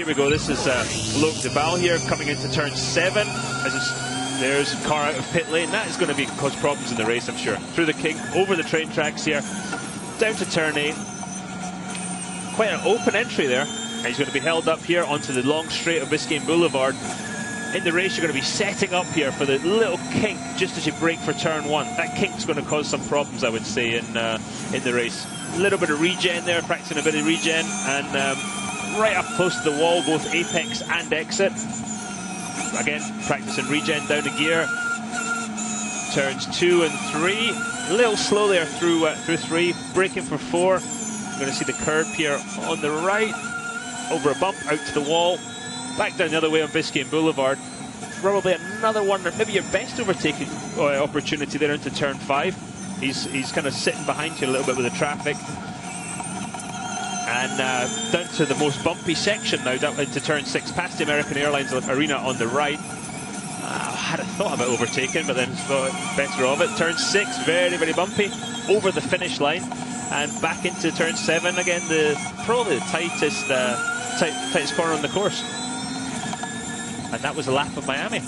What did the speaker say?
Here we go. This is uh, Loic Duval here coming into turn seven. there's a car out of pit lane. That is going to be cause problems in the race, I'm sure. Through the kink, over the train tracks here, down to turn eight. Quite an open entry there. And he's going to be held up here onto the long straight of Biscayne Boulevard. In the race, you're going to be setting up here for the little kink just as you brake for turn one. That kink's going to cause some problems, I would say, in uh, in the race. A little bit of regen there, practicing a bit of regen, and um, right up close to the wall, both apex and exit. Again, practicing regen down the gear. Turns two and three. A little slow there through uh, through three. Braking for four. You're going to see the curb here on the right over a bump out to the wall, back down the other way on Biscayne Boulevard. Probably another one, maybe your best overtaking uh, opportunity there into turn five. He's he's kind of sitting behind you a little bit with the traffic. And uh, down to the most bumpy section now, down into turn six, past the American Airlines Arena on the right. Uh, I had a thought about overtaking, but then thought better of it. Turn six, very, very bumpy, over the finish line, and back into turn seven again. The probably the tightest uh, tight, tightest corner on the course. And that was a lap of Miami.